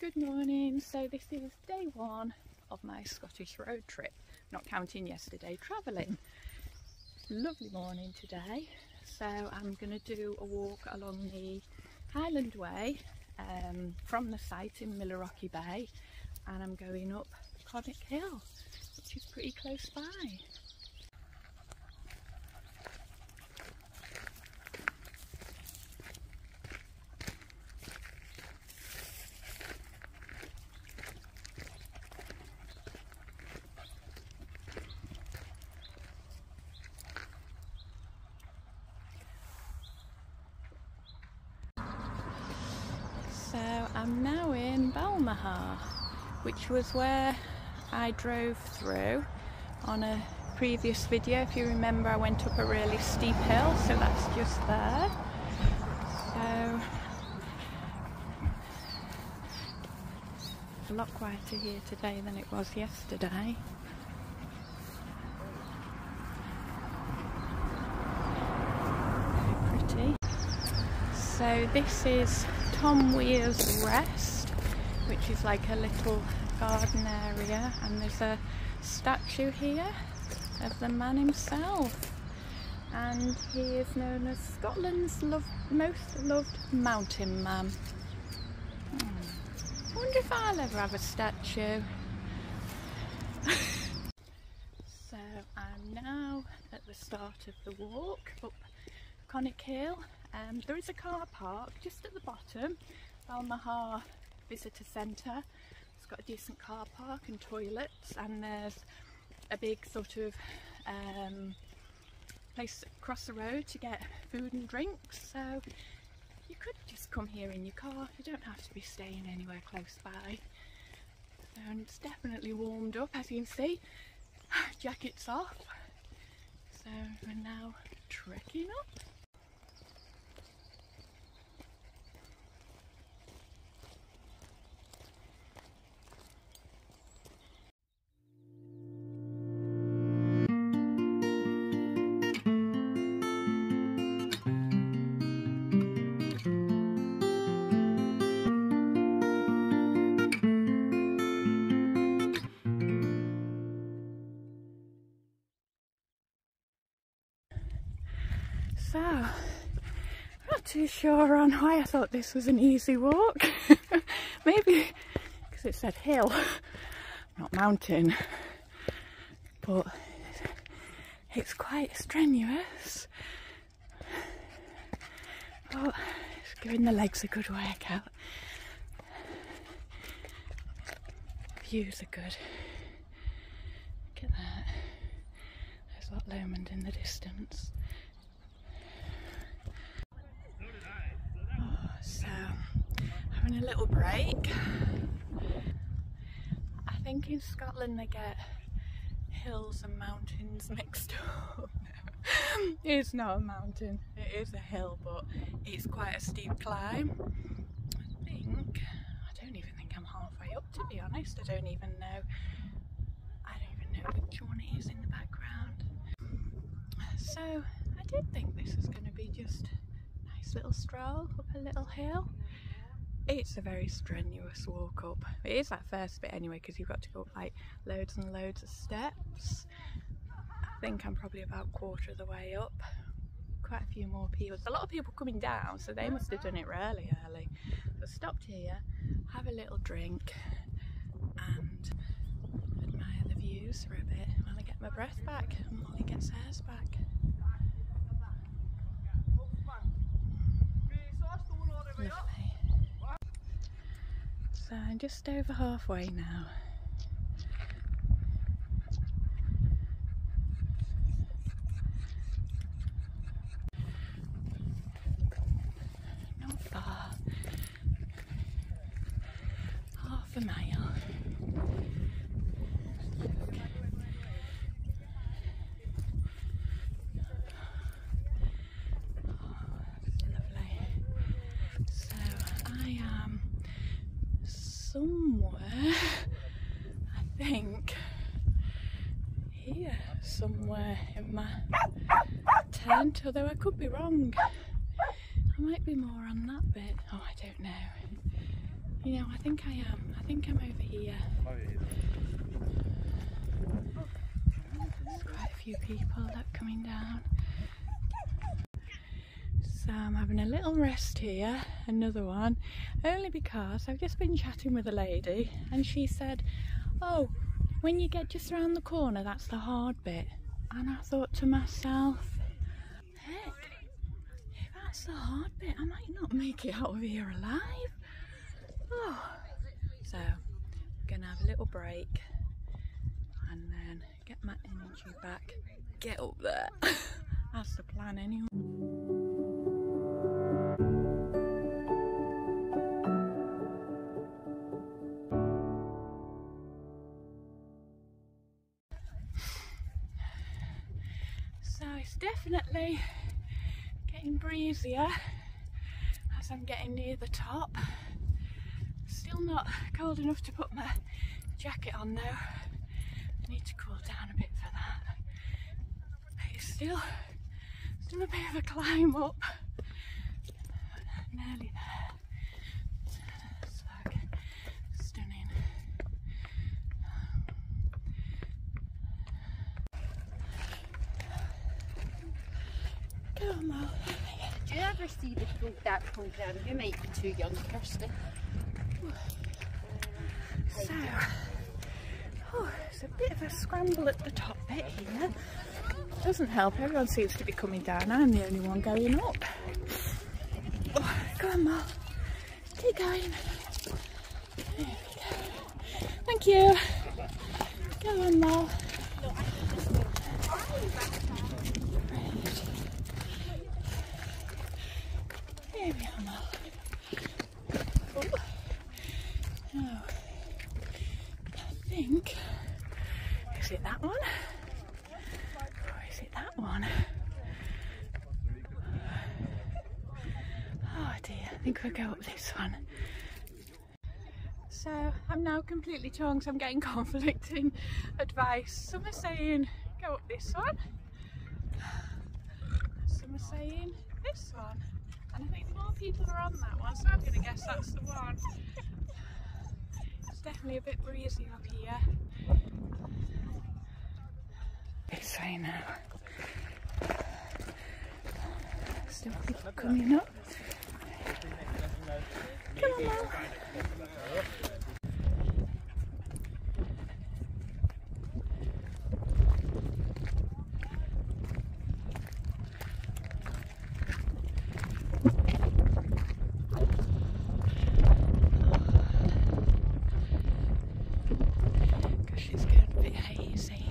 Good morning. So this is day one of my Scottish road trip, not counting yesterday travelling. Lovely morning today. So I'm going to do a walk along the Highland Way um, from the site in Milarrochy Bay and I'm going up Conic Hill, which is pretty close by. So I'm Balmaha, which was where I drove through on a previous video. If you remember, I went up a really steep hill, so that's just there. So a lot quieter here today than it was yesterday. Pretty. So this is Tom Weir's Rest, which is like a little garden area, and there's a statue here of the man himself. And he is known as Scotland's most loved mountain man. Hmm. I wonder if I'll ever have a statue. so I'm now at the start of the walk up Conic Hill um, there is a car park just at the bottom, Balmaha Visitor Centre. It's got a decent car park and toilets and there's a big sort of um, place across the road to get food and drinks so you could just come here in your car, you don't have to be staying anywhere close by. And it's definitely warmed up as you can see, jackets off. So we're now trekking up. I'm not too sure on why I thought this was an easy walk. Maybe because it said hill, not mountain. But it's quite strenuous. But it's giving the legs a good workout. Views are good. Look at that. There's Loch Lomond in the distance. So, having a little break. I think in Scotland they get hills and mountains mixed up. it's not a mountain, it is a hill, but it's quite a steep climb. I think, I don't even think I'm halfway up to be honest, I don't even know, I don't even know which one it is in the background. So, I did think this was going to be just a nice little stroll up a little hill. It's a very strenuous walk up. It is that first bit anyway because you've got to go up like loads and loads of steps. I think I'm probably about quarter of the way up. Quite a few more people. There's a lot of people coming down so they must have done it really early. So I stopped here, have a little drink and admire the views for a bit while I get my breath back and Molly gets hers back. Lovely. I'm just over halfway now. Not far. Half a mile. somewhere, I think, here somewhere in my tent, although I could be wrong. I might be more on that bit. Oh, I don't know. You know, I think I am. I think I'm over here. There's quite a few people that are coming down. So I'm having a little rest here, another one, only because I've just been chatting with a lady and she said, oh, when you get just around the corner, that's the hard bit. And I thought to myself, heck, that's the hard bit, I might not make it out of here alive. Oh. So, I'm gonna have a little break and then get my energy back, get up there. that's the plan anyway. It's definitely getting breezier as I'm getting near the top. Still not cold enough to put my jacket on though. I need to cool down a bit for that. But it's still, still a bit of a climb up. Nearly there. It's like stunning. Come. Do you ever see the boat that program? You might be too young, Kirsty. So, oh, it's a bit of a scramble at the top bit here. Doesn't help, everyone seems to be coming down. I'm the only one going up. Oh, go on, Mel. Keep going. Go. Thank you. Go on, Mel. There we are, Mel. Oh. Oh. I think, is it that one? Or is it that one? Oh dear, I think we'll go up this one. So I'm now completely torn because I'm getting conflicting advice. Some are saying go up this one. Some are saying this one. And I think more people are on that one, so I'm going to guess that's the one. It's definitely a bit breezy up here. This way now. Still people coming up. Come on now. Gosh, it's getting a bit hazy.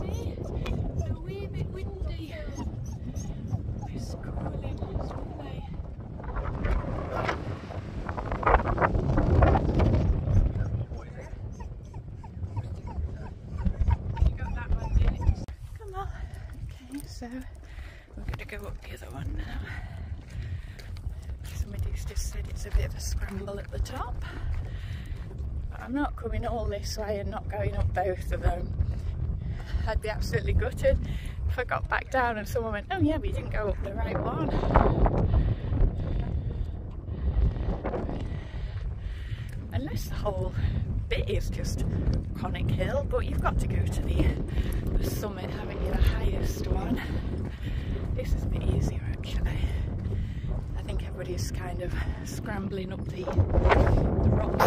See, it's a wee bit windy. It's cooling, it's lovely. You got that one, didn't you? Come on. Okay, so we're going to go up the other one now. Somebody's just said it's a bit of a scramble at the top. But I'm not coming all this way and not going up both of them. I'd be absolutely gutted if I got back down and someone went, oh yeah, you didn't go up the right one. Unless the whole bit is just Conic Hill, but you've got to go to the, the summit, haven't you, the highest one. This is a bit easier actually. I think everybody's kind of scrambling up the, the rocks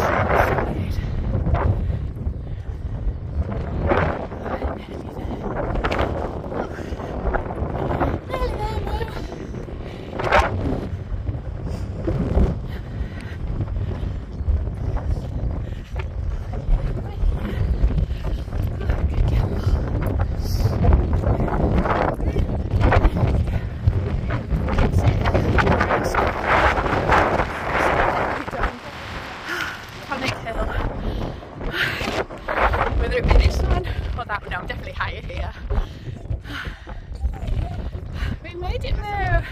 loop in this one. That one, no, I'm definitely higher here. we made it though.